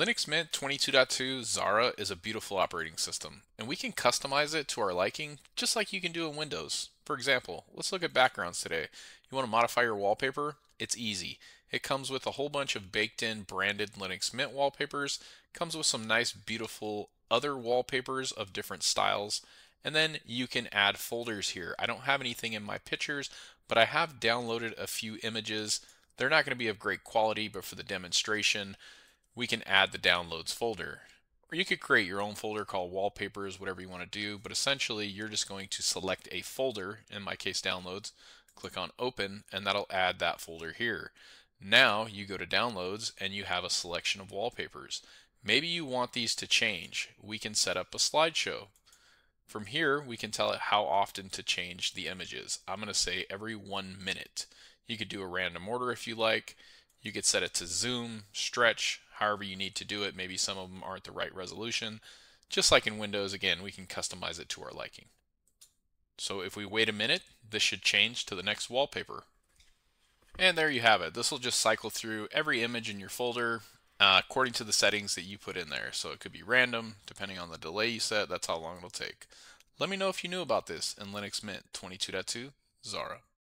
Linux Mint 22.2 Zara is a beautiful operating system, and we can customize it to our liking just like you can do in Windows. For example, let's look at backgrounds today. You want to modify your wallpaper? It's easy. It comes with a whole bunch of baked in branded Linux Mint wallpapers, comes with some nice beautiful other wallpapers of different styles, and then you can add folders here. I don't have anything in my pictures, but I have downloaded a few images. They're not going to be of great quality, but for the demonstration, we can add the downloads folder. Or you could create your own folder called wallpapers, whatever you want to do, but essentially you're just going to select a folder, in my case downloads, click on open, and that'll add that folder here. Now you go to downloads and you have a selection of wallpapers. Maybe you want these to change. We can set up a slideshow. From here, we can tell it how often to change the images. I'm going to say every one minute. You could do a random order if you like. You could set it to zoom, stretch, however you need to do it. Maybe some of them aren't the right resolution. Just like in Windows, again, we can customize it to our liking. So if we wait a minute, this should change to the next wallpaper. And there you have it. This will just cycle through every image in your folder uh, according to the settings that you put in there. So it could be random, depending on the delay you set, that's how long it'll take. Let me know if you knew about this in Linux Mint 22.2 Zara.